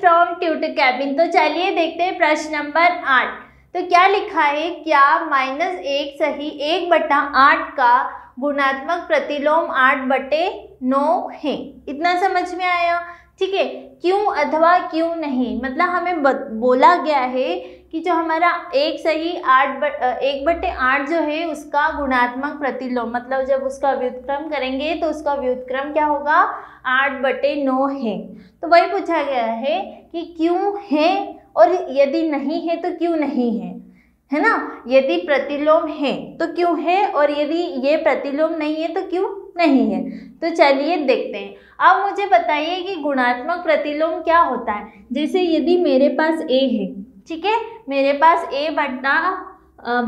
From tutor cabin तो चलिए देखते हैं प्रश्न नंबर आठ। तो क्या लिखा है? क्या माइनस एक सही एक बटा आठ का गुणात्मक प्रतिलोम आठ बटे नौ है? इतना समझ में आया? ठीक है। क्यों अथवा क्यों नहीं? मतलब हमें बोला गया है कि जो हमारा एक सही आठ बट एक बटे आठ जो है, उसका गुणात्मक प्रतिलोम मतलब जब उसका व्युत्क्रम करेंगे तो उसका व्युत्क्रम क्या होगा? आठ बटे नौ है। तो वही पूछा गया है कि क्यों है और यदि नहीं है तो क्यों नहीं है? है ना? यदि प्रतिलोम है तो क्यों है और यदि ये प्रतिलोम नहीं है तो क्यों नहीं है? तो चलिए देखते हैं। अब मुझे बताइए कि गुणात्मक प्रतिलोम क्या होता है? जैसे यदि मेरे पास ए है ठीक है? मेरे पास ए बट्टा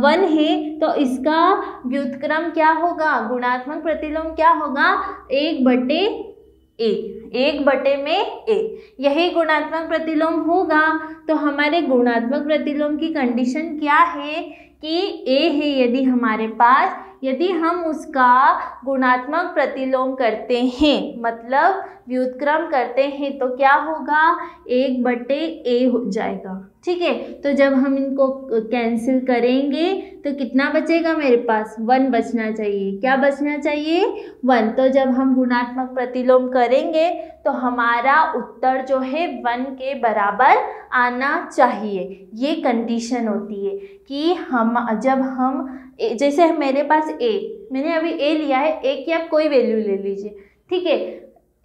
वन है तो इसका व्युतक्रम क्या होगा? गुणात्मक प्रतिलोम क्या होगा? एक बटे ए एक बटे में ए यही गुणात्मक प्रतिलोम होगा। तो हमारे गुणात्मक प्रतिलोम की कंडीशन क्या है? कि ए है यदि हमारे पास, यदि हम उसका गुणात्मक प्रतिलोम करते हैं मतलब व्युतक्रम करते हैं तो क्या होगा? एक बटे ए हो जाएगा। ठीक है? तो जब हम इनको कैंसिल करेंगे तो कितना बचेगा मेरे पास? वन बचना चाहिए। क्या बचना चाहिए? वन तो जब हम गुणात्मक प्रतिलोम करेंगे तो हमारा उत्तर जो है वन के बराबर आना चाहिए। ये कंडीशन होती है कि हम, जब हम, जैसे मेरे पास ए मैंने अभी ए लिया है ए की आप कोई वैल्यू ले लीजिए। ठीक है?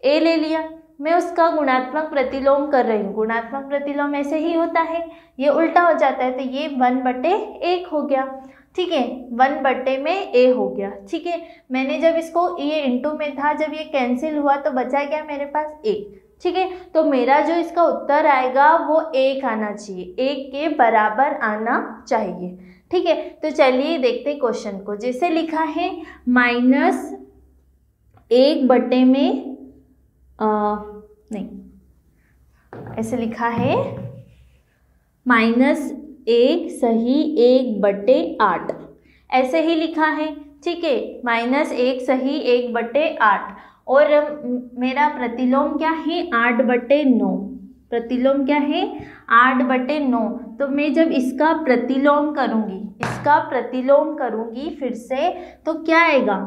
ए ले लिया। मैं उसका गुणात्मक प्रतिलोम कर रही हूँ। गुणात्मक प्रतिलोम ऐसे ही होता है। ये उल्टा हो जाता है तो ये वन बटे एक हो गया। ठीक है, वन बटे में ए हो गया। ठीक है, मैंने जब इसको ये इंटू में था, जब ये कैंसिल हुआ तो बचा गया मेरे पास? ए ठीक है तो मेरा जो इसका उत्तर आएगा वो एक आना चाहिए। एक के बराबर आना चाहिए। ठीक है तो चलिए देखते क्वेश्चन को। जैसे लिखा है, माइनस एक बटे में नहीं। ऐसे लिखा है, माइनस एक सही एक बटे आठ। ऐसे ही लिखा है, ठीक है, माइनस एक सही एक बटे आठ। और मेरा प्रतिलोम क्या है, आठ बटे नौ। प्रतिलोम क्या है, आठ बटे नौ। तो मैं जब इसका प्रतिलोम करूँगी, इसका प्रतिलोम करूँगी फिर से तो क्या आएगा?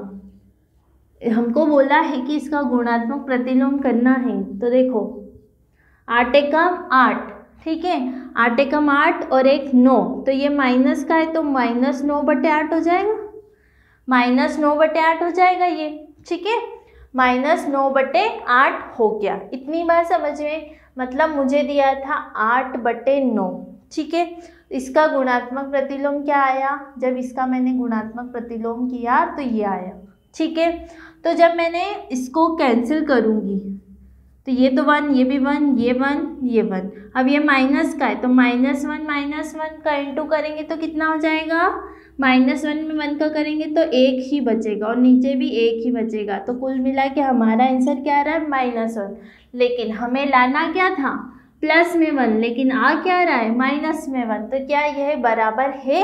हमको बोला है कि इसका गुणात्मक प्रतिलोम करना है। तो देखो आठ एकम आठ, ठीक है? आठ एकम आठ और एक नौ तो ये माइनस का है तो माइनस नौ बटे आठ हो जाएगा। माइनस नौ बटे आठ हो जाएगा ये, ठीक है? माइनस नौ बटे आठ हो गया। इतनी बार समझ में मतलब मुझे दिया था आठ बटे नौ, ठीक है? इसका गुणात्मक प्रतिलोम क्या आया? जब इसका मैंने गुणात्मक प्रतिलोम किया तो ये आया। ठीक है? तो जब मैंने इसको कैंसिल करूँगी तो ये तो वन ये भी वन ये वन ये वन अब ये माइनस का है तो माइनस वन माइनस वन का इंटू करेंगे तो कितना हो जाएगा? माइनस वन में वन का करेंगे तो एक ही बचेगा और नीचे भी एक ही बचेगा. तो कुल मिला के हमारा आंसर क्या आ रहा है? माइनस वन लेकिन हमें लाना क्या था? प्लस में वन लेकिन आ क्या रहा है? माइनस में वन तो क्या यह बराबर है?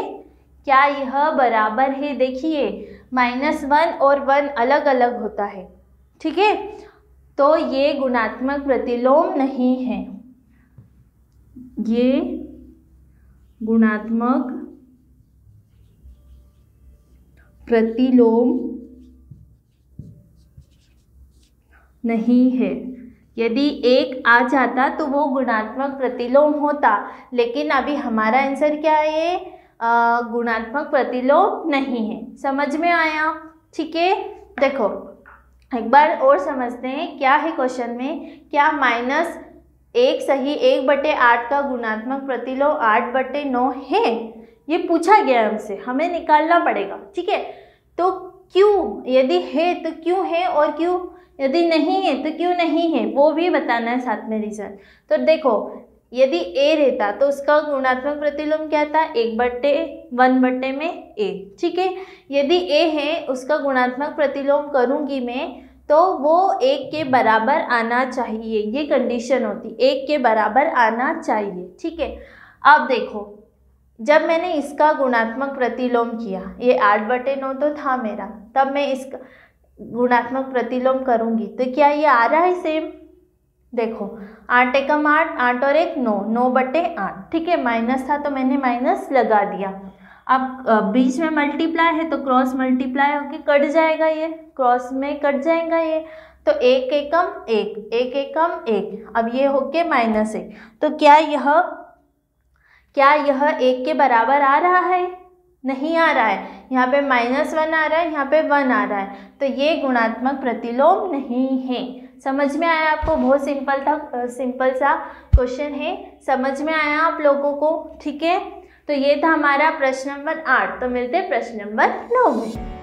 क्या यह बराबर है? देखिए माइनस वन और वन अलग अलग होता है। ठीक है? तो ये गुणात्मक प्रतिलोम नहीं है। ये गुणात्मक प्रतिलोम नहीं है। यदि एक आ जाता तो वो गुणात्मक प्रतिलोम होता, लेकिन अभी हमारा आंसर क्या है? गुणात्मक प्रतिलोम नहीं है। समझ में आया? ठीक है? देखो, एक बार और समझते हैं क्या है क्वेश्चन में। क्या माइनस एक सही एक बटे आठ का गुणात्मक प्रतिलोम आठ बटे नौ है? ये पूछा गया हमसे। हमें निकालना पड़ेगा। ठीक है? तो क्यों? यदि है तो क्यों है और क्यों? यदि नहीं है तो क्यों नहीं है? वो भी बताना है साथ में रीज़न तो देखो यदि ए रहता तो उसका गुणात्मक प्रतिलोम क्या था? एक बट्टे, वन बट्टे में ए ठीक है? यदि ए है, उसका गुणात्मक प्रतिलोम करूँगी मैं तो वो एक के बराबर आना चाहिए। ये कंडीशन होती, एक के बराबर आना चाहिए, ठीक है? अब देखो, जब मैंने इसका गुणात्मक प्रतिलोम किया, ये आठ बटे नौ तो था मेरा, तब मैं इसका गुणात्मक प्रतिलोम करूँगी तो क्या ये आ रहा है सेम देखो, आठ एकम आठ आठ और एक नौ नौ बटे आठ, ठीक है? माइनस था तो मैंने माइनस लगा दिया। अब बीच में मल्टीप्लाई है तो क्रॉस मल्टीप्लाई होके कट जाएगा ये क्रॉस में कट जाएगा ये। तो एक एकम एक एक एकम एक, अब ये होके माइनस एक। तो क्या यह क्या यह एक के बराबर आ रहा है? नहीं आ रहा है। यहाँ पे माइनस वन आ रहा है, यहाँ पे वन आ रहा है। तो ये गुणात्मक प्रतिलोम नहीं है। समझ में आया आपको? बहुत सिंपल था सिंपल सा क्वेश्चन है। समझ में आया आप लोगों को? ठीक है? तो ये था हमारा प्रश्न नंबर आठ। तो मिलते प्रश्न नंबर नौ में।